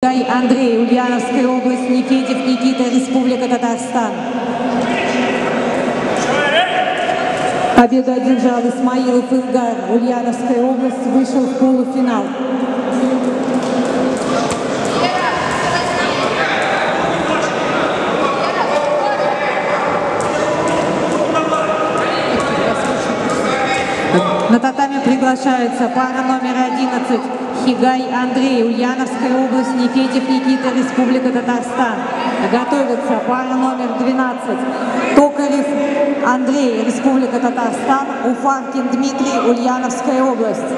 Гай Андрей, Ульяновская область, Никитев Никита, Республика Татарстан. Победу одержал Исмаилов Илгар, Ульяновская область, вышел в полуфинал. На приглашаются пара номер 11 Хигай Андрей, Ульяновская область, Никитев Никита, Республика Татарстан. Готовится пара номер 12 Токарев Андрей, Республика Татарстан, Уфаркин Дмитрий, Ульяновская область.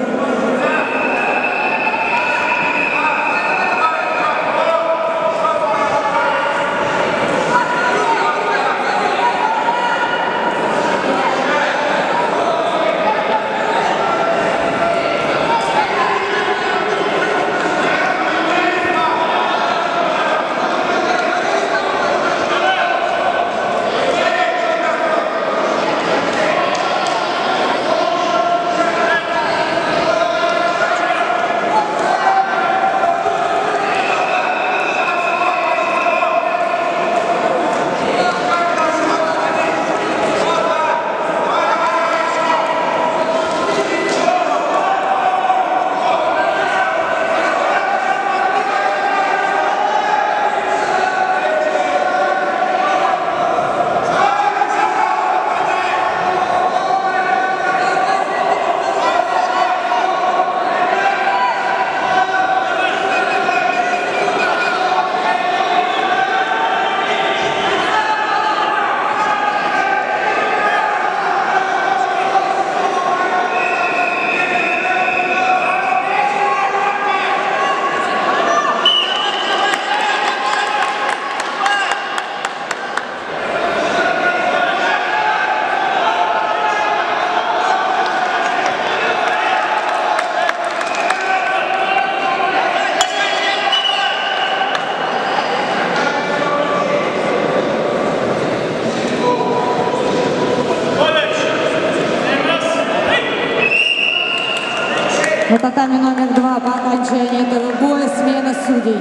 На татами номер два по окончании этого боя смена судей.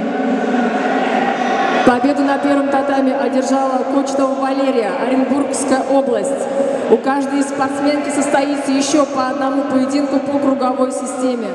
Победу на первом татаме одержала Кочетова Валерия, Оренбургская область. У каждой из спортсменки состоится еще по одному поединку по круговой системе.